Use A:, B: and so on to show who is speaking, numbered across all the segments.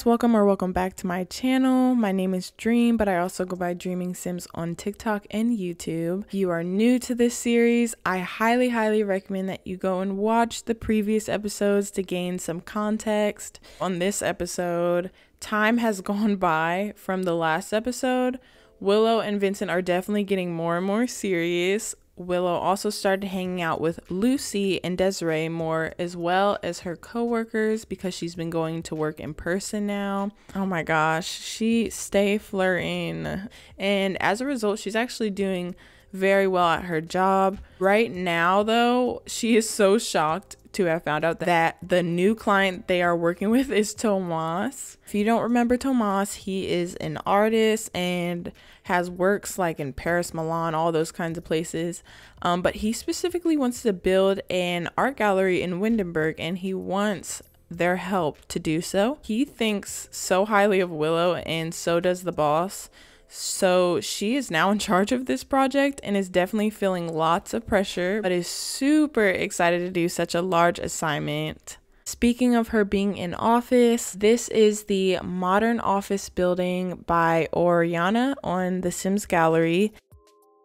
A: guys welcome or welcome back to my channel. My name is dream but i also go by dreaming sims on tiktok and youtube. If you are new to this series. I highly highly recommend that you go and watch the previous episodes to gain some context. On this episode time has gone by from the last episode. Willow and vincent are definitely getting more and more serious Willow also started hanging out with Lucy and Desiree more, as well as her coworkers, because she's been going to work in person now. Oh my gosh, she stay flirting, and as a result, she's actually doing very well at her job. Right now, though, she is so shocked to have found out that the new client they are working with is Tomas. If you don't remember Tomas, he is an artist and has works like in Paris, Milan, all those kinds of places. Um, but he specifically wants to build an art gallery in Windenburg and he wants their help to do so. He thinks so highly of Willow and so does the boss. So she is now in charge of this project and is definitely feeling lots of pressure, but is super excited to do such a large assignment. Speaking of her being in office, this is the modern office building by Oriana on the Sims Gallery.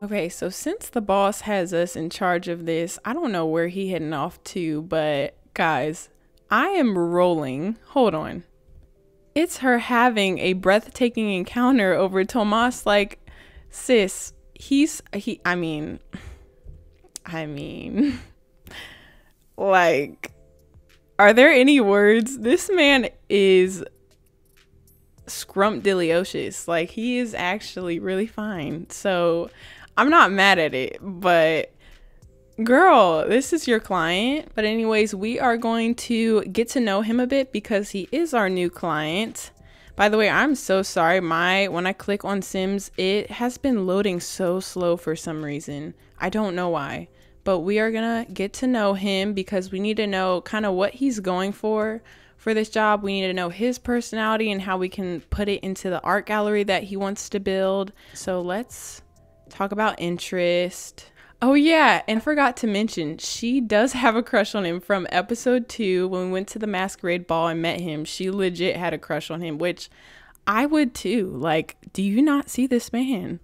A: Okay, so since the boss has us in charge of this, I don't know where he heading off to, but guys, I am rolling. Hold on it's her having a breathtaking encounter over Tomas. Like, sis, he's he. I mean, I mean, like, are there any words? This man is scrumptious. Like, he is actually really fine. So, I'm not mad at it, but girl, this is your client. But, anyways, we are going to get to know him a bit because he is our new client. By the way, I'm so sorry. My when I click on Sims, it has been loading so slow for some reason. I don't know why. But we are going to get to know him because we need to know kind of what he's going for for this job. We need to know his personality and how we can put it into the art gallery that he wants to build. So, let's talk about interest. Oh yeah, and forgot to mention, she does have a crush on him from episode 2 when we went to the masquerade ball and met him. She legit had a crush on him, which I would too. Like, do you not see this man?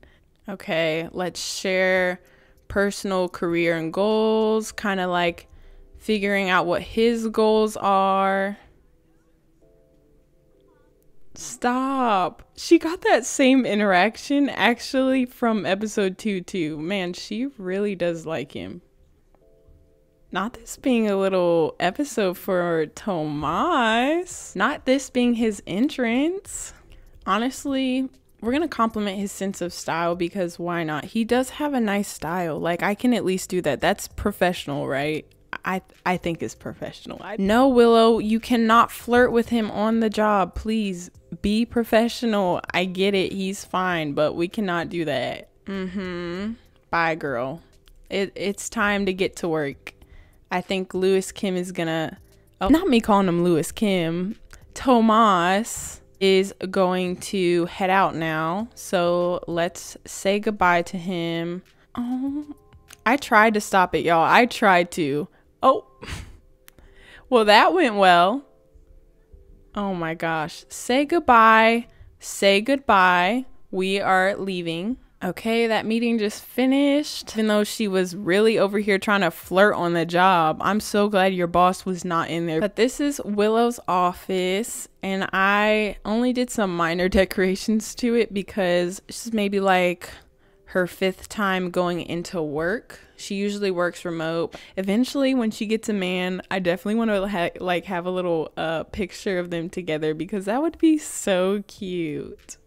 A: Okay, let's share personal career and goals, kind of like figuring out what his goals are. Stop. She got that same interaction actually from episode 2 too. Man, she really does like him. Not this being a little episode for Tomas. Not this being his entrance. Honestly, we're going to compliment his sense of style because why not? He does have a nice style. Like I can at least do that. That's professional, right? I I think is professional. no, Willow, you cannot flirt with him on the job. Please be professional. I get it. He's fine, but we cannot do that. Mhm. Bye, girl. It it's time to get to work. I think Louis Kim is gonna oh, not me calling him Louis Kim. Tomas is going to head out now. So let's say goodbye to him. Oh, I tried to stop it, y'all. I tried to. Oh, well, that went well. Oh my gosh. Say goodbye. Say goodbye. We are leaving. Okay, that meeting just finished. Even though she was really over here trying to flirt on the job, I'm so glad your boss was not in there. But this is Willow's office, and I only did some minor decorations to it because she's maybe like her fifth time going into work. She usually works remote. Eventually, when she gets a man, I definitely want to ha- like have a little uh, picture of them together because that would be so cute.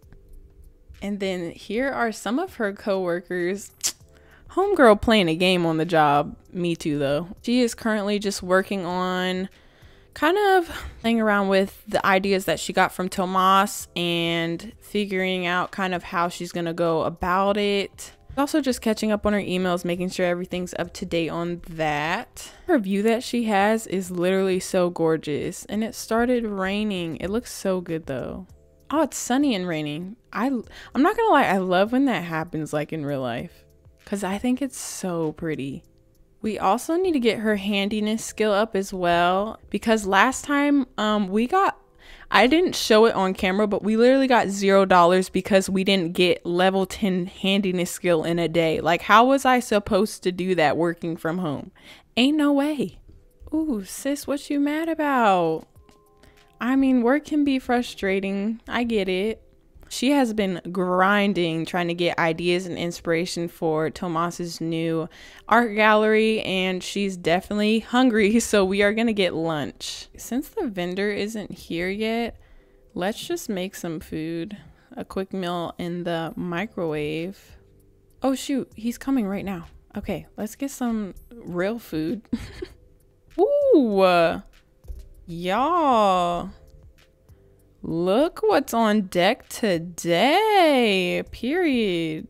A: And then here are some of her coworkers. Homegirl playing a game on the job. Me too, though. She is currently just working on kind of playing around with the ideas that she got from Tomas and figuring out kind of how she's going to go about it. Also, just catching up on her emails, making sure everything's up to date on that. Her view that she has is literally so gorgeous, and it started raining. It looks so good though. Oh, it's sunny and raining. I I'm not gonna lie, I love when that happens like in real life, cause I think it's so pretty. We also need to get her handiness skill up as well because last time um we got I didn't show it on camera, but we literally got zero dollars because we didn't get level 10 handiness skill in a day. Like, how was I supposed to do that working from home? Ain't no way. Ooh, sis, what you mad about? I mean, work can be frustrating. I get it. She has been grinding trying to get ideas and inspiration for Tomas's new art gallery, and she's definitely hungry. So, we are going to get lunch. Since the vendor isn't here yet, let's just make some food. A quick meal in the microwave. Oh, shoot, he's coming right now. Okay, let's get some real food. Ooh, y'all. Look what's on deck today. Period.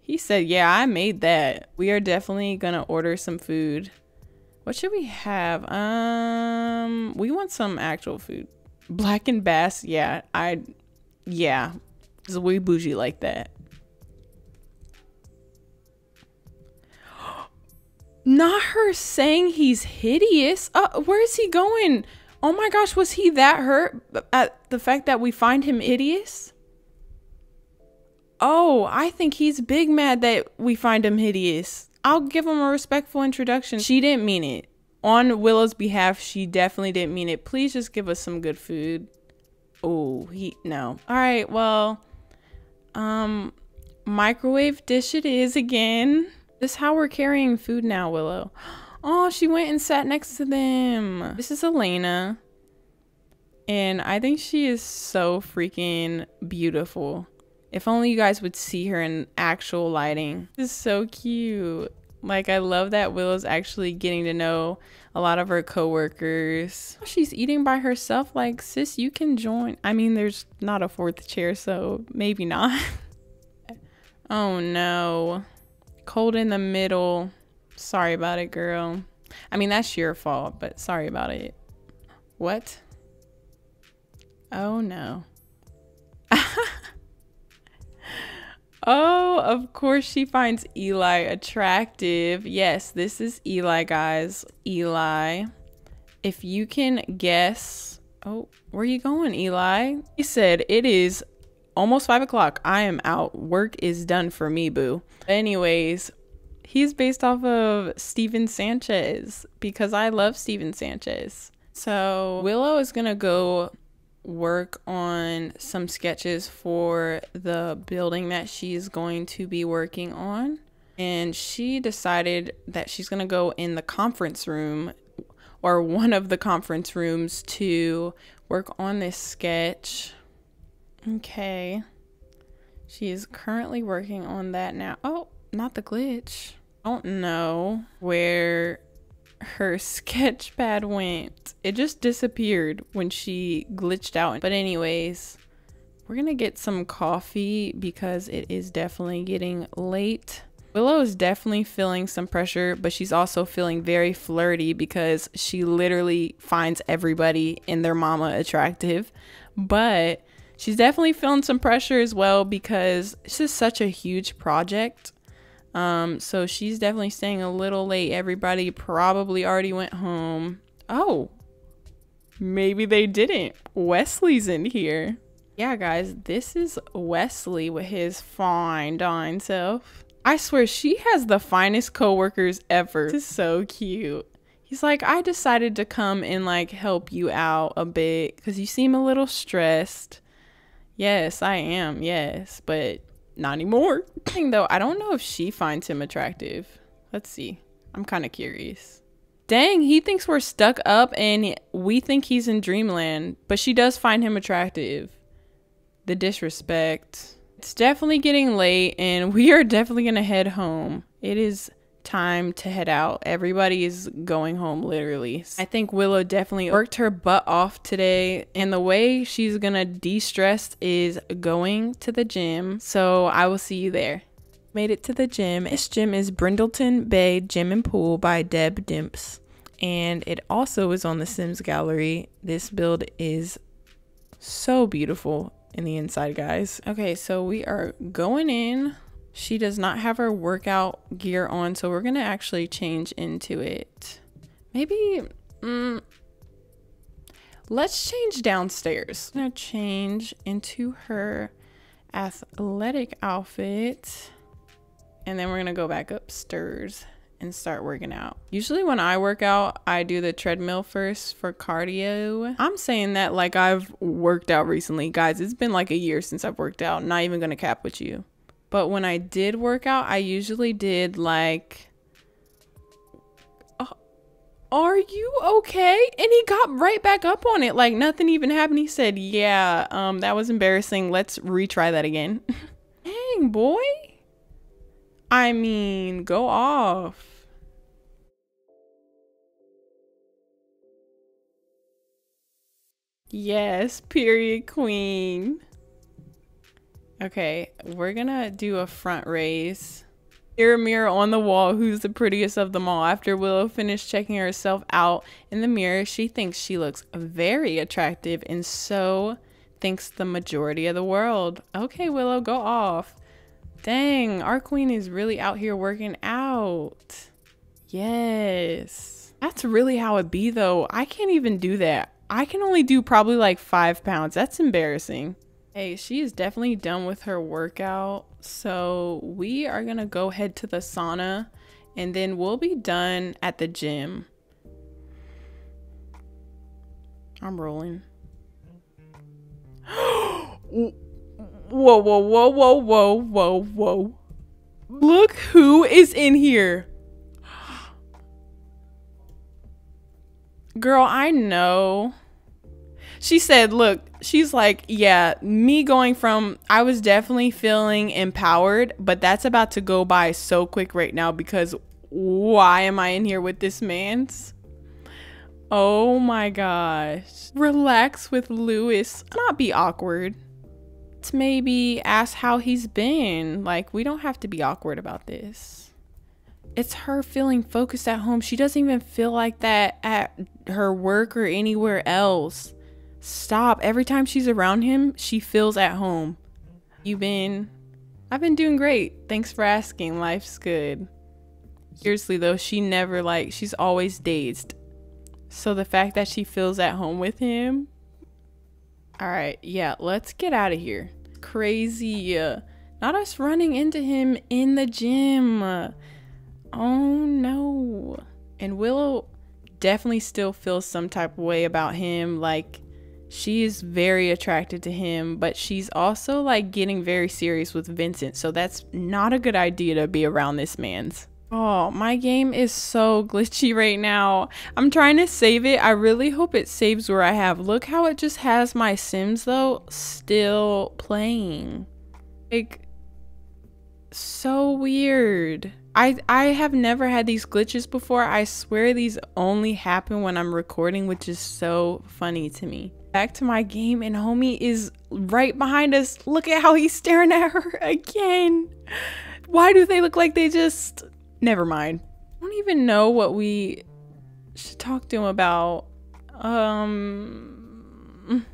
A: He said, Yeah, I made that. We are definitely gonna order some food. What should we have? Um, we want some actual food. Black and bass, yeah. I yeah. Is we bougie like that. Not her saying he's hideous. Uh, where is he going? Oh my gosh, was he that hurt at the fact that we find him hideous? Oh, I think he's big mad that we find him hideous. I'll give him a respectful introduction. She didn't mean it. On Willow's behalf, she definitely didn't mean it. Please just give us some good food. Oh, he no. All right, well, um microwave dish it is again. This is how we're carrying food now, Willow. Oh, she went and sat next to them. This is Elena. And I think she is so freaking beautiful. If only you guys would see her in actual lighting. This is so cute. Like, I love that Willow's actually getting to know a lot of her coworkers. Oh, she's eating by herself. Like, sis, you can join. I mean, there's not a fourth chair, so maybe not. oh no. Cold in the middle. Sorry about it, girl. I mean, that's your fault, but sorry about it. What? Oh no. oh, of course she finds Eli attractive. Yes, this is Eli, guys. Eli. If you can guess. Oh, where are you going, Eli? He said, It is almost five o'clock. I am out. Work is done for me, boo. Anyways, he's based off of Stephen Sanchez because I love Stephen Sanchez. So Willow is gonna go work on some sketches for the building that she's going to be working on. And she decided that she's gonna go in the conference room or one of the conference rooms to work on this sketch. Okay. She is currently working on that now. Oh, not the glitch I don't know where her sketch pad went. It just disappeared when she glitched out. But anyways, we're gonna get some coffee because it is definitely getting late. Willow is definitely feeling some pressure, but she's also feeling very flirty because she literally finds everybody in their mama attractive. But she's definitely feeling some pressure as well because this is such a huge project um, so she's definitely staying a little late. Everybody probably already went home. Oh, maybe they didn't. Wesley's in here. Yeah, guys, this is Wesley with his fine, dine self. I swear she has the finest coworkers ever. This is so cute. He's like, I decided to come and like help you out a bit because you seem a little stressed. Yes, I am. Yes, but not anymore. Though I don't know if she finds him attractive. Let's see. I'm kind of curious. Dang, he thinks we're stuck up and we think he's in dreamland, but she does find him attractive. The disrespect. It's definitely getting late and we are definitely going to head home. It is time to head out. Everybody is going home literally. I think Willow definitely worked her butt off today, and the way she's gonna de stress is going to the gym. So I will see you there. Made it to the gym. This gym is Brindleton Bay Gym and Pool by Deb Dimps. And it also is on the Sims Gallery. This build is so beautiful in the inside, guys. Okay, so we are going in. She does not have her workout gear on, so we're to actually change into it. Maybe, mm, let's change downstairs. I'm gonna change into her athletic outfit. And then we're gonna go back upstairs and start working out. Usually when I work out, I do the treadmill first for cardio. I'm saying that like I've worked out recently. Guys, it's been like a year since I've worked out. Not even gonna cap with you. But when I did work out, I usually did like uh, are you okay? And he got right back up on it like nothing even happened. He said, "Yeah, um that was embarrassing. Let's retry that again." Dang, boy. I mean, go off. Yes, period queen. Okay, we're gonna do a front raise. Mirror, mirror on the wall, who's the prettiest of them all? After Willow finished checking herself out in the mirror, she thinks she looks very attractive, and so thinks the majority of the world. Okay, Willow, go off. Dang, our queen is really out here working out. Yes. That's really how it be, though. I can't even do that. I can only do probably like five pounds. That's embarrassing. Hey, she is definitely done with her workout. So we are going to go head to the sauna and then we'll be done at the gym. I'm rolling. whoa, whoa, whoa, whoa, whoa, whoa, whoa. Look who is in here. Girl, I know. She said, look, she's like, yeah, me going from, I was definitely feeling empowered, but that's about to go by so quick right now because why am I in here with this man's? Oh my gosh. Relax with Louis. Not be awkward. To maybe ask how he's been. Like, we don't have to be awkward about this it's her feeling focused at home. She doesn't even feel like that at her work or anywhere else. Stop. Every time she's around him, she feels at home. You've been I've been doing great. Thanks for asking. Life's good. Seriously though, she never like she's always dazed. So the fact that she feels at home with him. All right, yeah, let's get out of here. Crazy. Uh, not us running into him in the gym. Oh no. And Willow definitely still feels some type of way about him. Like, she is very attracted to him, but she's also like getting very serious with Vincent. So that's not a good idea to be around this man's. Oh, my game is so glitchy right now. I'm trying to save it. I really hope it saves where I have. Look how it just has my Sims though still playing. Like so weird. I I have never had these glitches before. I swear these only happen when I'm recording, which is so funny to me. Back to my game and homie is right behind us. Look at how he's staring at her again. Why do they look like they just never mind. I don't even know what we should talk to him about. Um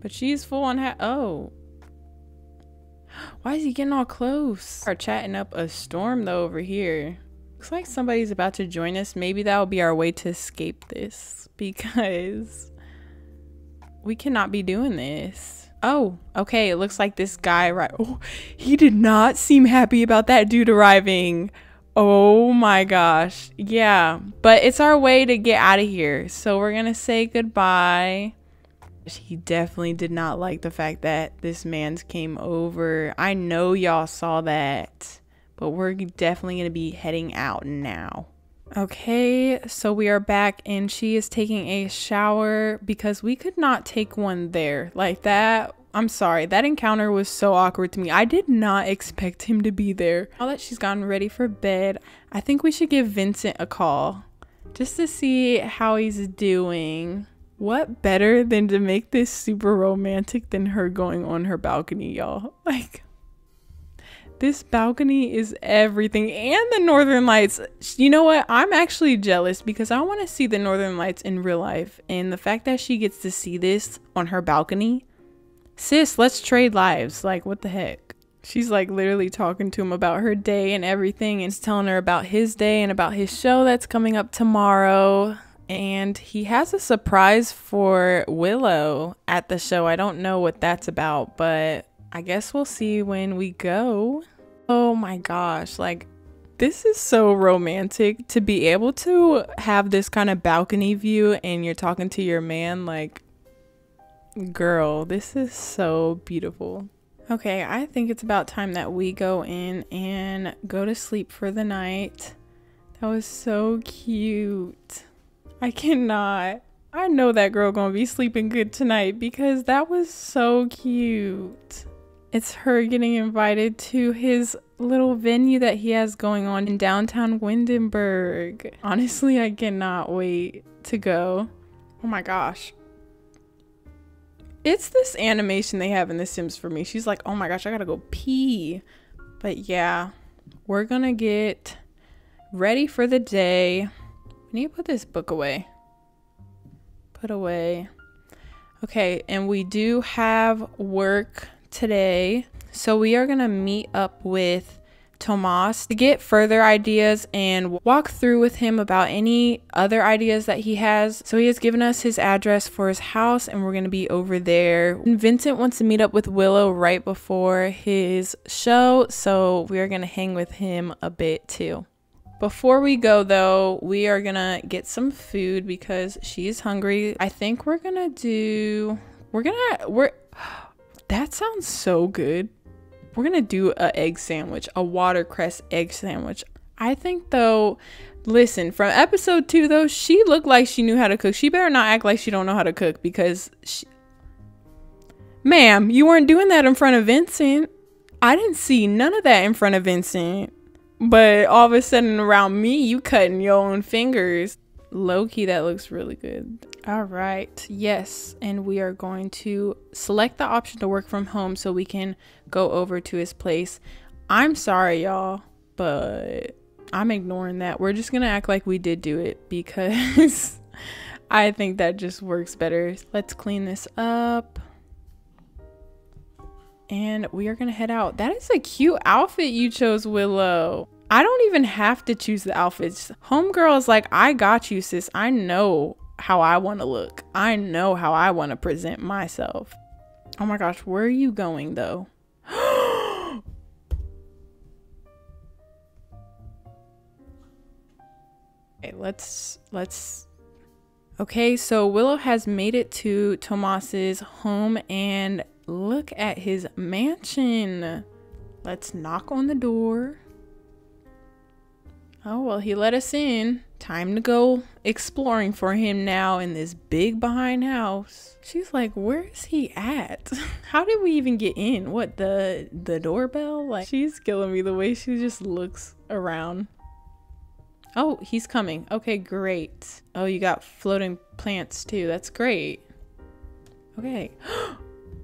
A: but she's full on ha- oh why is he getting all close? Are chatting up a storm though over here. Looks like somebody's about to join us. Maybe that will be our way to escape this because we cannot be doing this. Oh, okay. It looks like this guy right. Oh, he did not seem happy about that dude arriving. Oh my gosh. Yeah, but it's our way to get out of here. So we're going to say goodbye. He definitely did not like the fact that this man's came over. I know y'all saw that, but we're definitely going to be heading out now. Okay, so we are back and she is taking a shower because we could not take one there. Like that, I'm sorry, that encounter was so awkward to me. I did not expect him to be there. Now that she's gotten ready for bed, I think we should give Vincent a call just to see how he's doing. What better than to make this super romantic than her going on her balcony, y'all? Like, this balcony is everything. And the Northern Lights. You know what? I'm actually jealous because I want to see the Northern Lights in real life. And the fact that she gets to see this on her balcony. Sis, let's trade lives. Like, what the heck? She's like literally talking to him about her day and everything and telling her about his day and about his show that's coming up tomorrow and he has a surprise for Willow at the show. I don't know what that's about, but I guess we'll see when we go. Oh my gosh, like this is so romantic to be able to have this kind of balcony view and you're talking to your man like girl, this is so beautiful. Okay, I think it's about time that we go in and go to sleep for the night. That was so cute. I cannot. I know that girl gonna be sleeping good tonight because that was so cute. It's her getting invited to his little venue that he has going on in downtown Windenburg. Honestly, I cannot wait to go. Oh my gosh. It's this animation they have in The Sims for me. She's like, oh my gosh, I gotta go pee. But yeah, we're gonna get ready for the day. I need to put this book away. Put away. Okay, and we do have work today. So we are going to meet up with Tomas to get further ideas and walk through with him about any other ideas that he has. So he has given us his address for his house and we're going to be over there. And Vincent wants to meet up with Willow right before his show, so we are going to hang with him a bit too. Before we go though, we are gonna get some food because she's hungry. I think we're gonna do we're gonna we're that sounds so good. We're gonna do a egg sandwich, a watercress egg sandwich. I think though, listen, from episode two though, she looked like she knew how to cook. She better not act like she don't know how to cook because she Ma'am, you weren't doing that in front of Vincent. I didn't see none of that in front of Vincent. But all of a sudden around me, you cutting your own fingers. Loki, that looks really good. All right, yes, and we are going to select the option to work from home so we can go over to his place. I'm sorry, y'all, but I'm ignoring that. We're just gonna act like we did do it because I think that just works better. Let's clean this up. And we are gonna head out. That is a cute outfit you chose, Willow. I don't even have to choose the outfits. Homegirl is like, I got you, sis. I know how I want to look. I know how I want to present myself. Oh my gosh, where are you going though? okay, let's let's Okay, so Willow has made it to Tomas's home and look at his mansion. Let's knock on the door. Oh, well, he let us in. Time to go exploring for him now in this big behind house. She's like, "Where is he at? How did we even get in? What the the doorbell? Like she's killing me the way she just looks around." Oh, he's coming. Okay, great. Oh, you got floating plants too. That's great. Okay. Oh,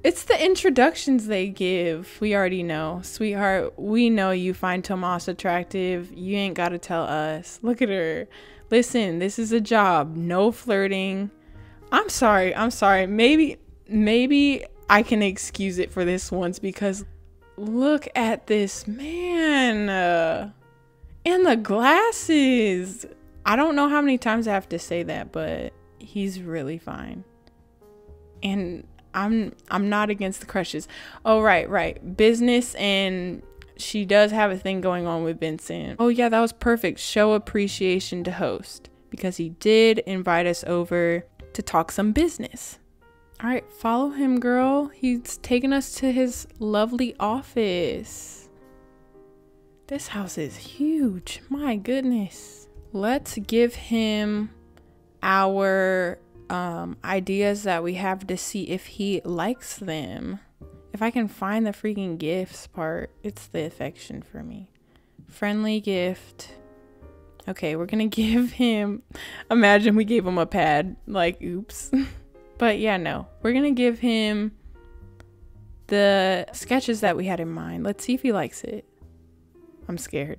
A: It's the introductions they give. We already know. Sweetheart, we know you find Tomas attractive. You ain't got to tell us. Look at her. Listen, this is a job. No flirting. I'm sorry. I'm sorry. Maybe maybe I can excuse it for this once because look at this man. Uh, and the glasses. I don't know how many times I have to say that, but he's really fine. And I'm I'm not against the crushes. Oh right, right. Business and she does have a thing going on with Vincent. Oh yeah, that was perfect. Show appreciation to host because he did invite us over to talk some business. All right, follow him, girl. He's taking us to his lovely office. This house is huge. My goodness. Let's give him our um, ideas that we have to see if he likes them. If I can find the freaking gifts part, it's the affection for me. Friendly gift. Okay, we're gonna give him. Imagine we gave him a pad. Like, oops. but yeah, no. We're gonna give him the sketches that we had in mind. Let's see if he likes it. I'm scared.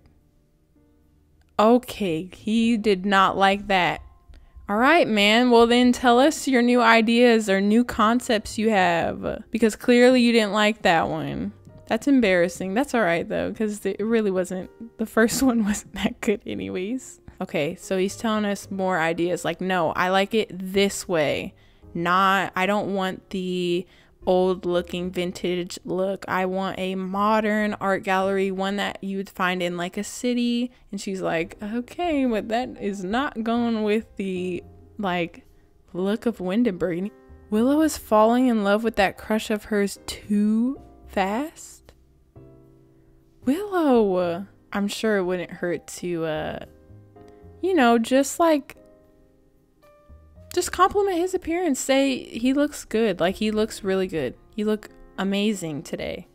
A: Okay, he did not like that. All right, man. Well, then tell us your new ideas or new concepts you have because clearly you didn't like that one. That's embarrassing. That's all right though because it really wasn't the first one wasn't that good anyways. Okay, so he's telling us more ideas like, no, I like it this way. Not, I don't want the old looking vintage look. I want a modern art gallery, one that you would find in like a city. And she's like, okay, but that is not going with the like look of Windenburg. Willow is falling in love with that crush of hers too fast. Willow, I'm sure it wouldn't hurt to, uh, you know, just like just compliment his appearance. Say he looks good. Like he looks really good. You look amazing today.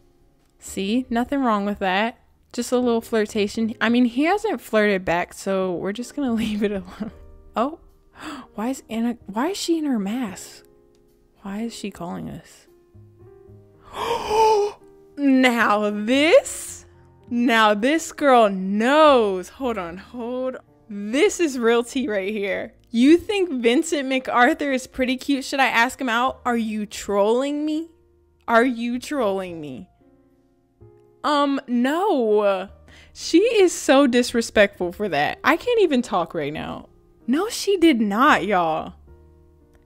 A: See, nothing wrong with that. Just a little flirtation. I mean, he hasn't flirted back, so we're just gonna leave it alone. Oh, why is Anna? Why is she in her mask? Why is she calling us? now this, now this girl knows. Hold on, hold. This is real tea right here. You think Vincent MacArthur is pretty cute? Should I ask him out? Are you trolling me? Are you trolling me? Um, no. She is so disrespectful for that. I can't even talk right now. No, she did not, y'all.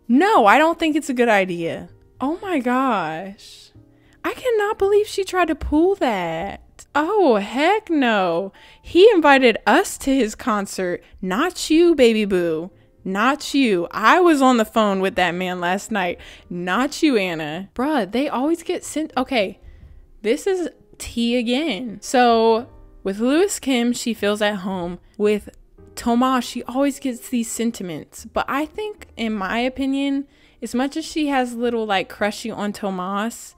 A: No, I don't think it's a good idea. Oh my gosh. I cannot believe she tried to pull that. Oh, heck no. He invited us to his concert, not you, baby boo. Not you. I was on the phone with that man last night. Not you, Anna. Bruh, they always get sent. Okay, this is tea again. So with Louis Kim, she feels at home. With Tomas, she always gets these sentiments. But I think, in my opinion, as much as she has little like crushing on Tomas,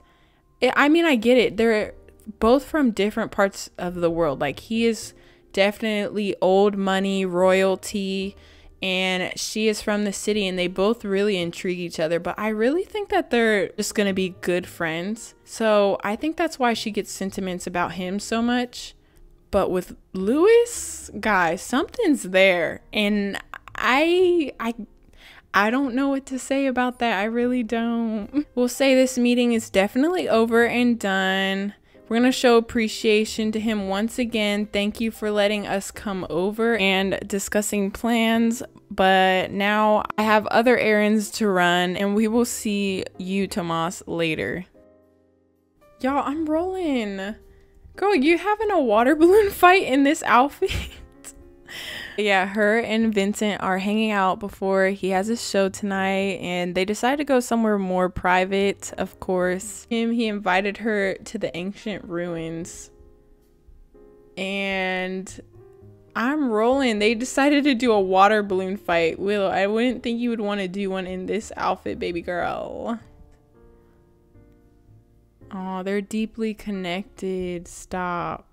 A: it, I mean, I get it. They're both from different parts of the world. Like, he is definitely old money, royalty and she is from the city and they both really intrigue each other but i really think that they're just going to be good friends so i think that's why she gets sentiments about him so much but with louis guys something's there and i i I don't know what to say about that. I really don't. We'll say this meeting is definitely over and done. We're going to show appreciation to him once again. Thank you for letting us come over and discussing plans. But now I have other errands to run, and we will see you, Tomas, later. Y'all, I'm rolling. Girl, you having a water balloon fight in this outfit? Yeah, her and Vincent are hanging out before he has a show tonight, and they decide to go somewhere more private, of course. Him, he invited her to the ancient ruins. And I'm rolling. They decided to do a water balloon fight. Willow, I wouldn't think you would want to do one in this outfit, baby girl. Oh, they're deeply connected. Stop.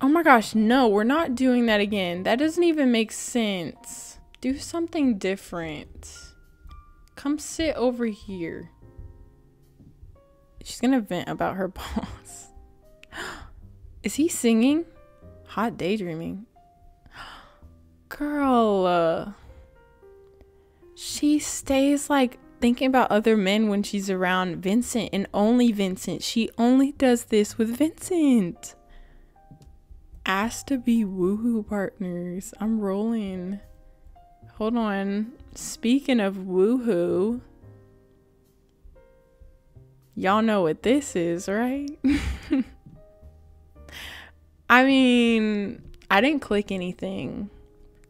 A: Oh my gosh, no, we're not doing that again. That doesn't even make sense. Do something different. Come sit over here. She's gonna vent about her boss. Is he singing? Hot daydreaming. Girl, uh, she stays like thinking about other men when she's around Vincent and only Vincent. She only does this with Vincent asked to be woohoo partners. I'm rolling. Hold on. Speaking of woohoo, y'all know what this is, right? I mean, I didn't click anything.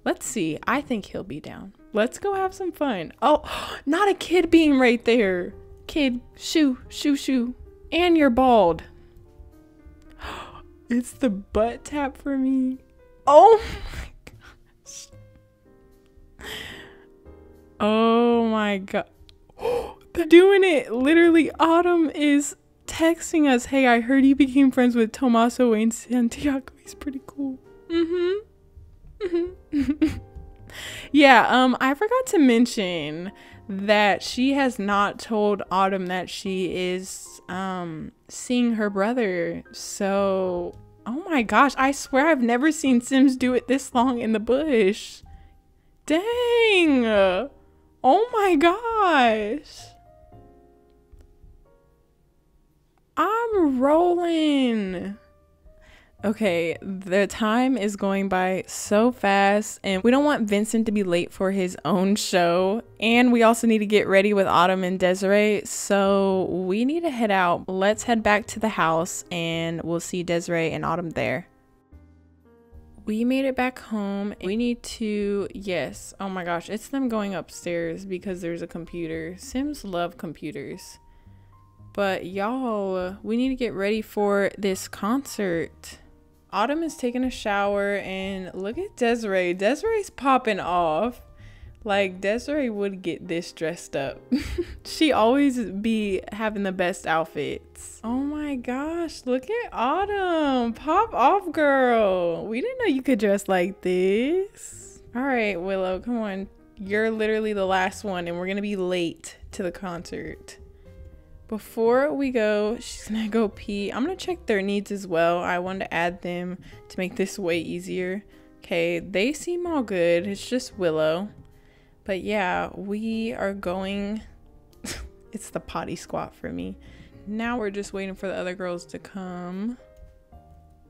A: Let's see. I think he'll be down. Let's go have some fun. Oh, not a kid being right there. Kid, shoo, shoo, shoo. And you're bald. It's the butt tap for me. Oh my gosh. Oh my god. They're doing it. Literally, Autumn is texting us, Hey, I heard you became friends with Tomaso Wayne Santiago. He's pretty cool. Mm-hmm. Mm-hmm. yeah, um, I forgot to mention that she has not told Autumn that she is um seeing her brother. So, oh my gosh, I swear I've never seen Sims do it this long in the bush. Dang. Oh my gosh. I'm rolling. Okay, the time is going by so fast, and we don't want Vincent to be late for his own show. And we also need to get ready with Autumn and Desiree, so we need to head out. Let's head back to the house, and we'll see Desiree and Autumn there. We made it back home. We need to, yes, oh my gosh, it's them going upstairs because there's a computer. Sims love computers. But y'all, we need to get ready for this concert. Autumn is taking a shower and look at Desiree. Desiree's popping off. Like Desiree would get this dressed up. she always be having the best outfits. Oh my gosh, look at Autumn. Pop off, girl. We didn't know you could dress like this. All right, Willow, come on. You're literally the last one and we're going to be late to the concert. Before we go, she's gonna go pee. I'm gonna check their needs as well. I wanted to add them to make this way easier. Okay, they seem all good. It's just Willow. But yeah, we are going. it's the potty squat for me. Now we're just waiting for the other girls to come.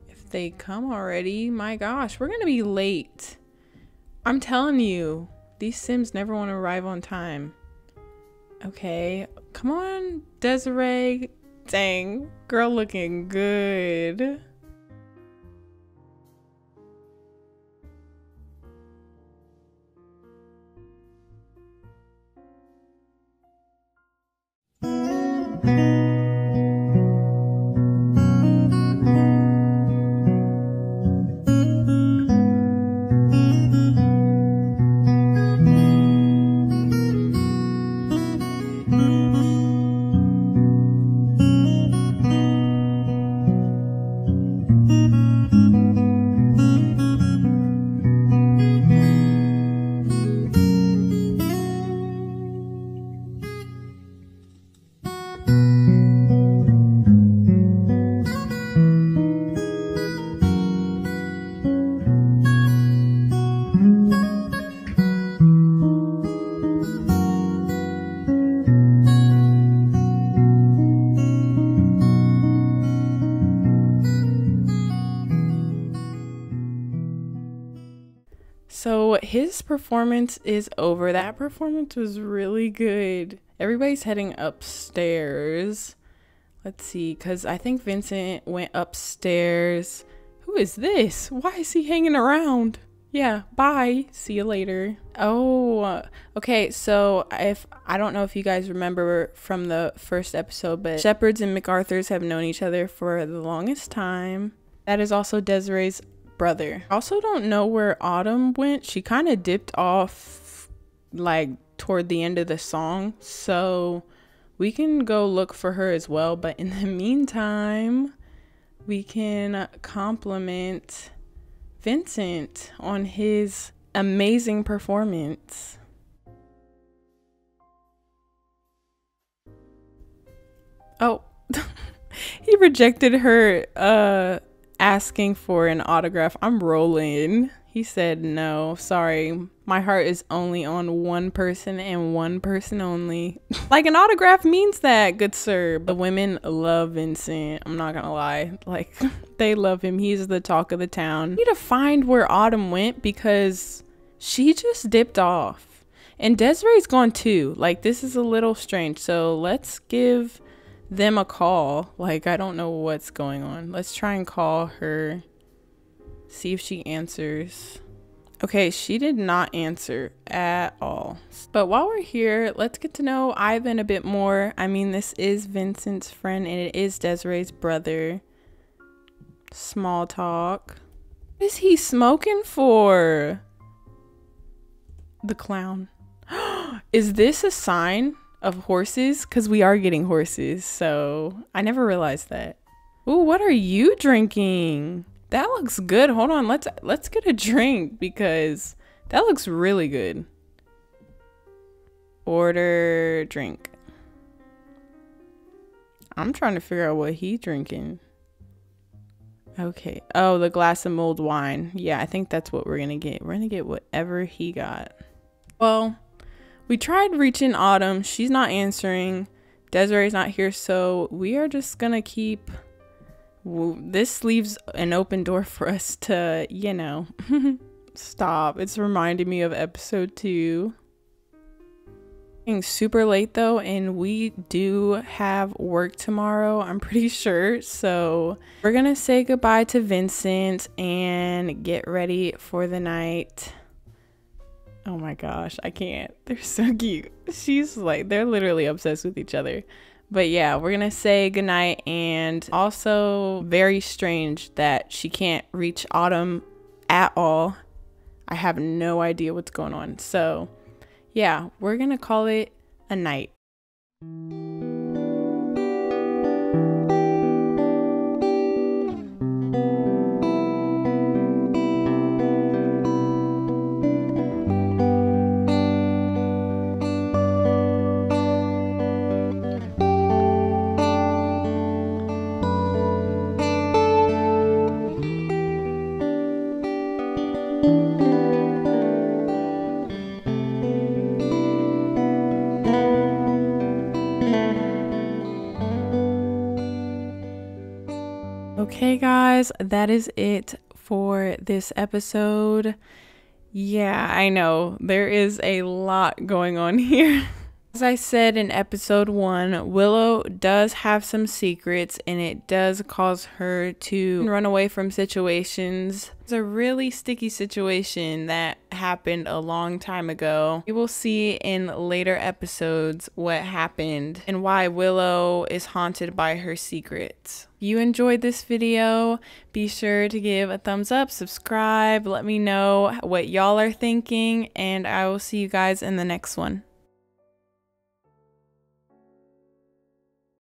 A: If they come already, my gosh, we're gonna be late. I'm telling you, these Sims never want to arrive on time. Okay, come on, Desiree. Dang, girl looking good. Performance is over. That performance was really good. Everybody's heading upstairs. Let's see, because I think Vincent went upstairs. Who is this? Why is he hanging around? Yeah, bye. See you later. Oh, okay. So if I don't know if you guys remember from the first episode, but Shepherds and MacArthurs have known each other for the longest time. That is also Desiree's brother. Also don't know where Autumn went. She kind of dipped off like toward the end of the song. So we can go look for her as well. But in the meantime, we can compliment Vincent on his amazing performance. Oh, he rejected her uh asking for an autograph. I'm rolling. He said, No, sorry. My heart is only on one person and one person only. like, an autograph means that, good sir. The women love Vincent. I'm not gonna lie. Like, they love him. He's the talk of the town. need to find where Autumn went because she just dipped off. And Desiree's gone too. Like, this is a little strange. So, let's give them a call. Like, I don't know what's going on. Let's try and call her, see if she answers. Okay, she did not answer at all. But while we're here, let's get to know Ivan a bit more. I mean, this is Vincent's friend and it is Desiree's brother. Small talk. What is he smoking for? The clown. is this a sign? Of horses because we are getting horses. So I never realized that. Ooh, what are you drinking? That looks good. Hold on, let's let's get a drink because that looks really good. Order drink. I'm trying to figure out what he drinking. Okay. Oh, the glass of mulled wine. Yeah, I think that's what we're gonna get. We're gonna get whatever he got. Well, we tried reaching Autumn. She's not answering. Desiree's not here, so we are just gonna keep this leaves an open door for us to, you know, stop. It's reminding me of episode two. It's super late though, and we do have work tomorrow, I'm pretty sure. So we're gonna say goodbye to Vincent and get ready for the night. Oh my gosh, I can't. They're so cute. She's like, they're literally obsessed with each other. But yeah, we're gonna say goodnight and also very strange that she can't reach Autumn at all. I have no idea what's going on. So yeah, we're gonna call it a night. Guys, that is it for this episode. Yeah, I know there is a lot going on here. As I said in episode one, Willow does have some secrets and it does cause her to run away from situations. It's a really sticky situation that happened a long time ago. You will see in later episodes what happened and why Willow is haunted by her secrets. You enjoyed this video, be sure to give a thumbs up, subscribe, let me know what y'all are thinking, and I will see you guys in the next one.